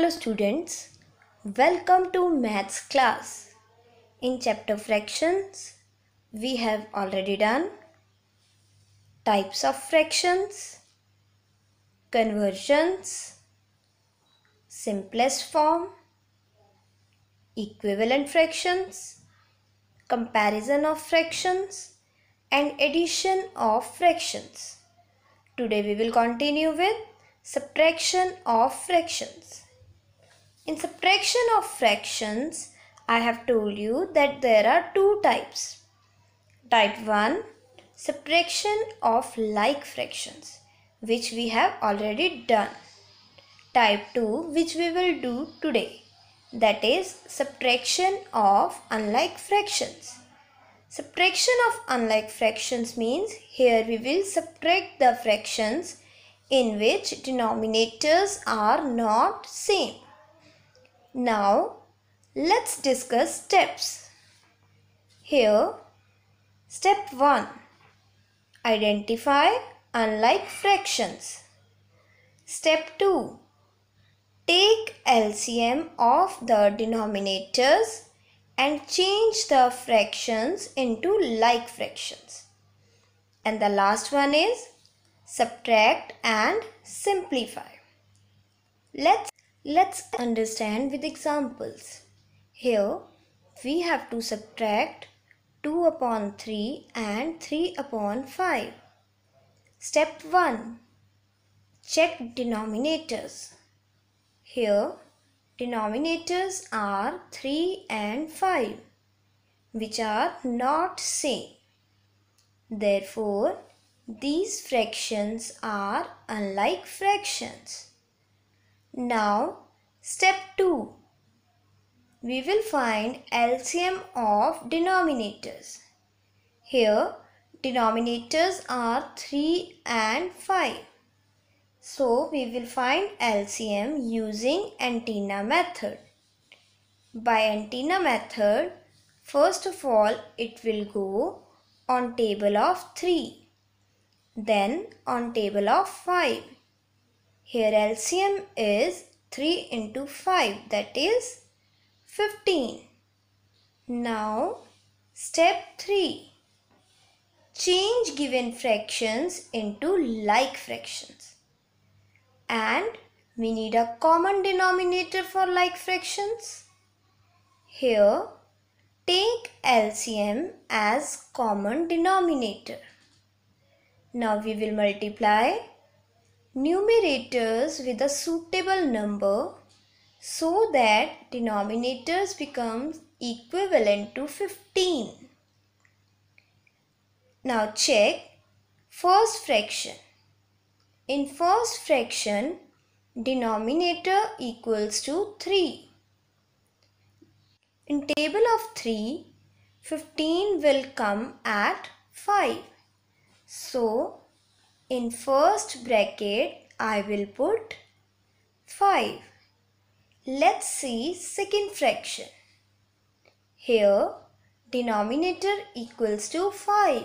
Hello students, welcome to maths class. In chapter fractions, we have already done types of fractions, conversions, simplest form, equivalent fractions, comparison of fractions and addition of fractions. Today we will continue with subtraction of fractions. In subtraction of fractions, I have told you that there are two types. Type 1 subtraction of like fractions which we have already done. Type 2 which we will do today that is subtraction of unlike fractions. Subtraction of unlike fractions means here we will subtract the fractions in which denominators are not same. Now let's discuss steps. Here step 1 identify unlike fractions. Step 2 take LCM of the denominators and change the fractions into like fractions. And the last one is subtract and simplify. Let's, let's understand with examples. Here we have to subtract 2 upon 3 and 3 upon 5. Step 1. Check denominators. Here denominators are 3 and 5 which are not same. Therefore, these fractions are unlike fractions. Now, step 2. We will find LCM of denominators. Here, denominators are 3 and 5. So, we will find LCM using antenna method. By antenna method, first of all, it will go on table of 3 then on table of 5. Here LCM is 3 into 5 that is 15. Now step 3. Change given fractions into like fractions. And we need a common denominator for like fractions. Here take LCM as common denominator. Now we will multiply numerators with a suitable number so that denominators becomes equivalent to 15. Now check first fraction. In first fraction, denominator equals to 3. In table of 3, 15 will come at 5. So, in first bracket, I will put 5. Let's see second fraction. Here, denominator equals to 5.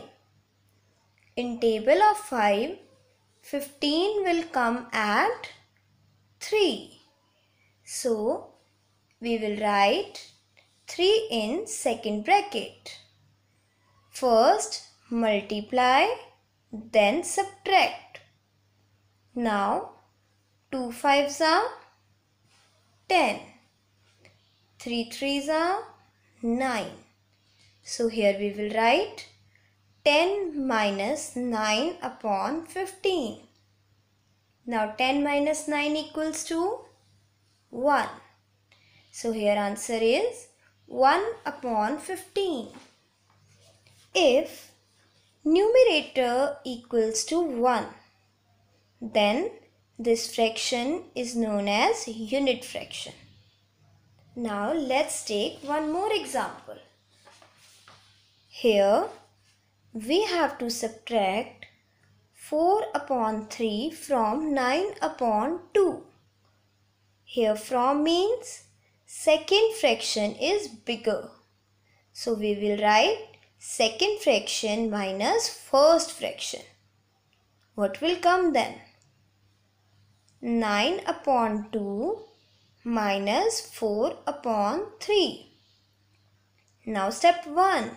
In table of 5, 15 will come at 3. So, we will write 3 in second bracket. First, multiply then subtract. Now 2 fives are 10. 3 threes are 9. So here we will write 10 minus 9 upon 15. Now 10 minus 9 equals to 1. So here answer is 1 upon 15. If numerator equals to 1 then this fraction is known as unit fraction. Now let's take one more example. Here we have to subtract 4 upon 3 from 9 upon 2. Here from means second fraction is bigger. So we will write second fraction minus first fraction. What will come then? 9 upon 2 minus 4 upon 3. Now step 1.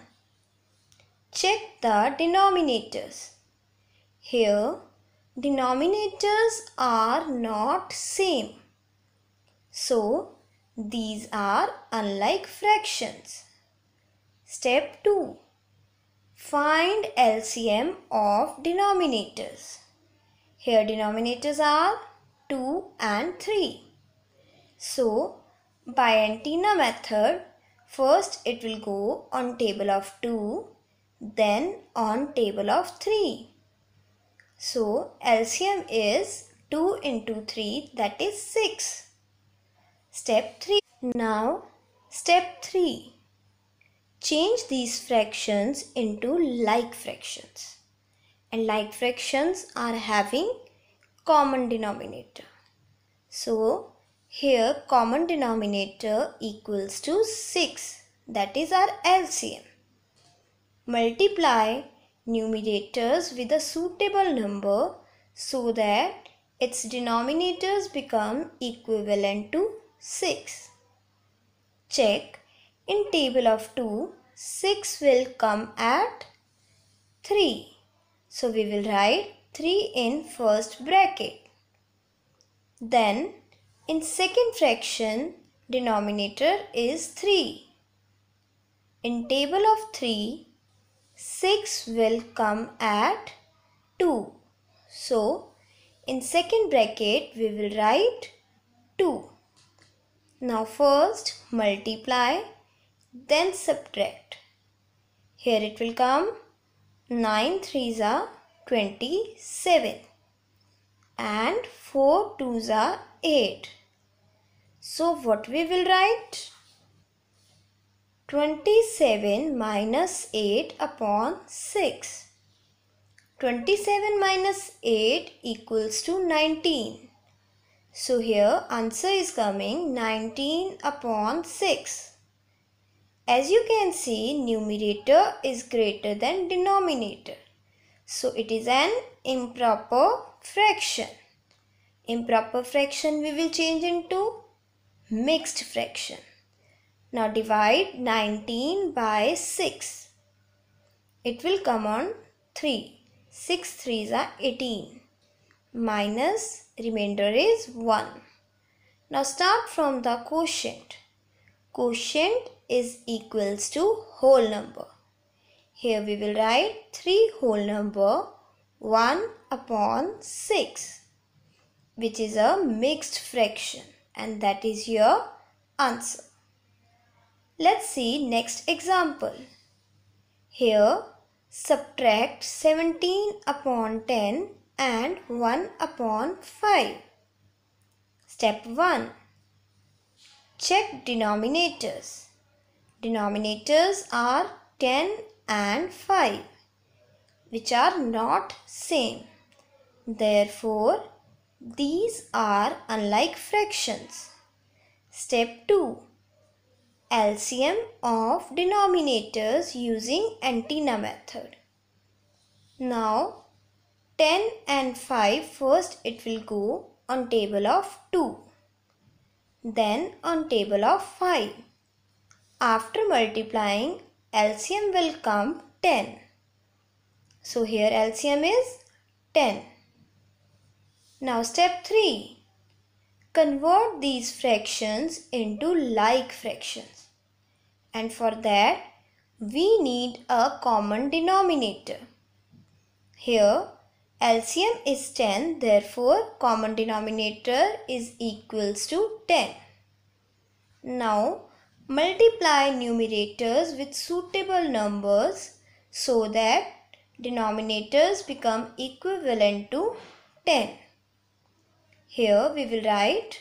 Check the denominators. Here denominators are not same. So these are unlike fractions. Step 2. Find LCM of denominators. Here denominators are 2 and 3. So by antenna method first it will go on table of 2 then on table of 3. So LCM is 2 into 3 that is 6. Step 3. Now step 3. Change these fractions into like fractions. And like fractions are having common denominator. So here common denominator equals to 6. That is our LCM. Multiply numerators with a suitable number so that its denominators become equivalent to 6. Check in table of 2, 6 will come at 3. So we will write 3 in first bracket. Then in second fraction denominator is 3. In table of 3, 6 will come at 2. So in second bracket we will write 2. Now first multiply then subtract. Here it will come 9 3s are 27 and 4 2s are 8. So what we will write? 27 minus 8 upon 6. 27 minus 8 equals to 19. So here answer is coming 19 upon 6. As you can see, numerator is greater than denominator. So it is an improper fraction. Improper fraction we will change into mixed fraction. Now divide 19 by 6. It will come on 3. 6 3s are 18. Minus remainder is 1. Now start from the quotient. Quotient is equals to whole number. Here we will write 3 whole number 1 upon 6 which is a mixed fraction and that is your answer. Let's see next example. Here subtract 17 upon 10 and 1 upon 5. Step 1. Check denominators. Denominators are 10 and 5 which are not same. Therefore, these are unlike fractions. Step 2. LCM of denominators using antenna method. Now 10 and 5 first it will go on table of 2. Then on table of 5. After multiplying, LCM will come 10. So here LCM is 10. Now step 3. Convert these fractions into like fractions. And for that, we need a common denominator. Here, LCM is 10, therefore common denominator is equals to 10. Now, Multiply numerators with suitable numbers so that denominators become equivalent to 10. Here we will write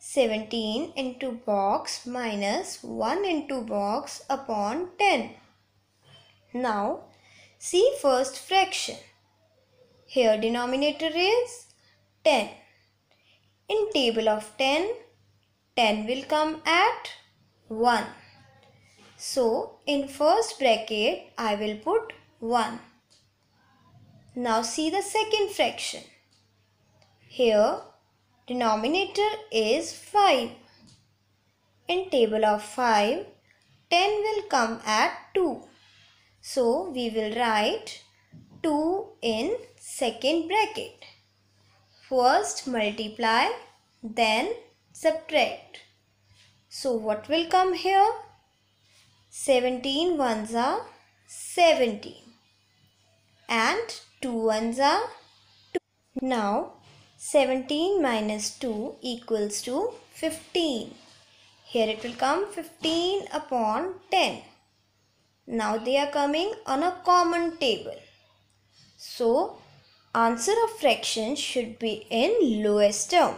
17 into box minus 1 into box upon 10. Now see first fraction. Here denominator is 10. In table of 10, 10 will come at 1. So in first bracket I will put 1. Now see the second fraction. Here denominator is 5. in table of 5, 10 will come at 2. So we will write 2 in second bracket. First multiply, then subtract. So what will come here? 17 ones are 17 and 2 ones are 2. Now 17 minus 2 equals to 15. Here it will come 15 upon 10. Now they are coming on a common table. So answer of fraction should be in lowest term.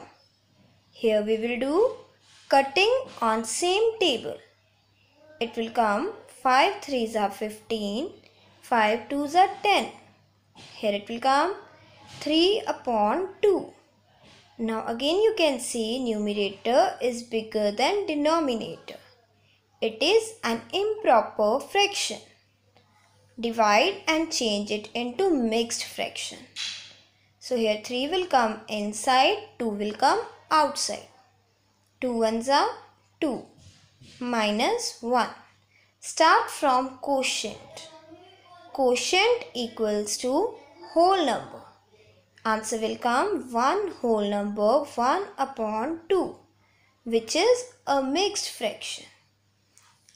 Here we will do cutting on same table. It will come 5 3s are 15, 5 2s are 10. Here it will come 3 upon 2. Now again you can see numerator is bigger than denominator. It is an improper fraction. Divide and change it into mixed fraction. So here 3 will come inside, 2 will come outside. 2 ones are 2 minus 1. Start from quotient. Quotient equals to whole number. Answer will come 1 whole number 1 upon 2 which is a mixed fraction.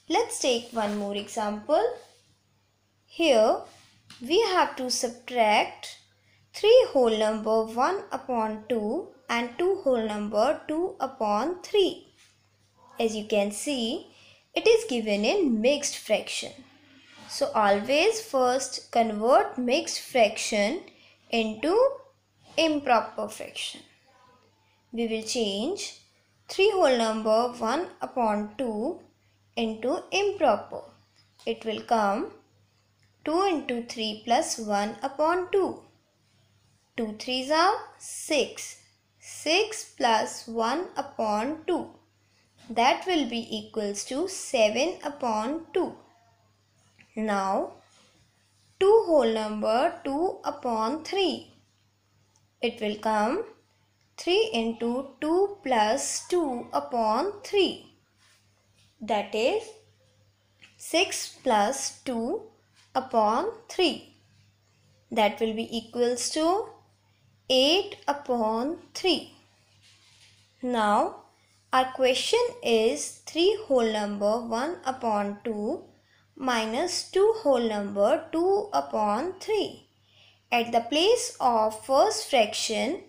Let's take one more example. Here we have to subtract 3 whole number 1 upon 2 and 2 whole number 2 upon 3. As you can see, it is given in mixed fraction. So always first convert mixed fraction into improper fraction. We will change 3 whole number 1 upon 2 into improper. It will come 2 into 3 plus 1 upon 2. 2 3s are 6. 6 plus 1 upon 2. That will be equals to 7 upon 2. Now 2 whole number 2 upon 3. It will come 3 into 2 plus 2 upon 3. That is 6 plus 2 upon 3. That will be equals to 8 upon 3. Now, our question is 3 whole number 1 upon 2 minus 2 whole number 2 upon 3. At the place of first fraction,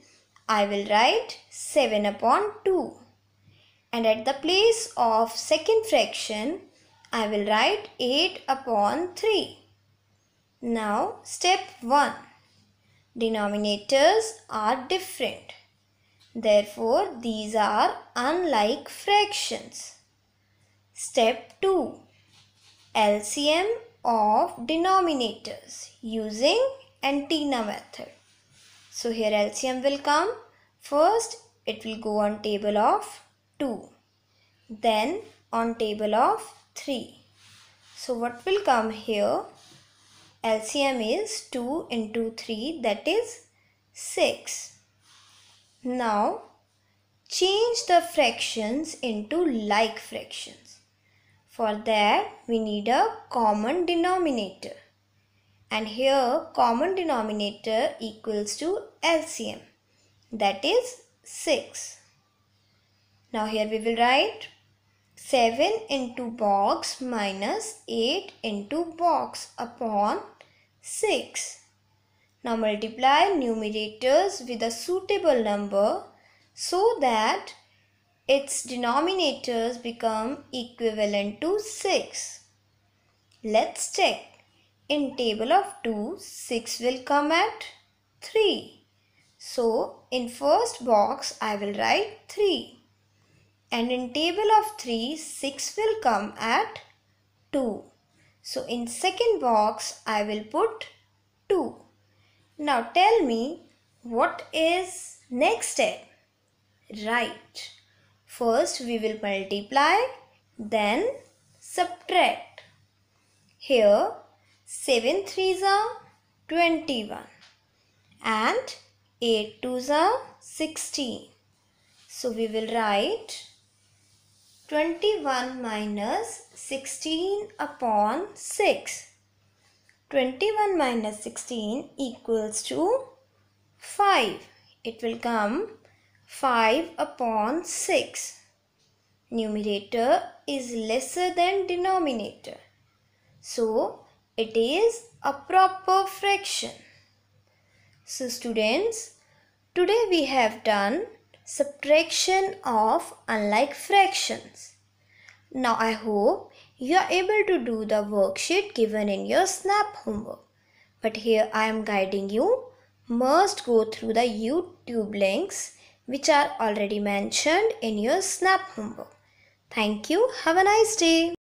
I will write 7 upon 2. And at the place of second fraction, I will write 8 upon 3. Now step 1. Denominators are different. Therefore these are unlike fractions. Step 2. LCM of denominators using antenna method. So here LCM will come. First it will go on table of 2. Then on table of 3. So what will come here? LCM is 2 into 3 that is 6. Now change the fractions into like fractions. For that we need a common denominator. And here common denominator equals to LCM that is 6. Now here we will write 7 into box minus 8 into box upon 6. Now multiply numerators with a suitable number so that its denominators become equivalent to 6. Let's check. In table of 2, 6 will come at 3. So, in first box, I will write 3. And in table of 3, 6 will come at 2. So in second box I will put 2. Now tell me what is next step? Right. First we will multiply then subtract. Here 7 3s are 21 and 8 2s are 16. So we will write 21 minus 16 upon 6. 21 minus 16 equals to 5. It will come 5 upon 6. Numerator is lesser than denominator. So, it is a proper fraction. So, students, today we have done subtraction of unlike fractions. Now I hope you are able to do the worksheet given in your SNAP homework. But here I am guiding you. Must go through the YouTube links which are already mentioned in your SNAP homework. Thank you. Have a nice day.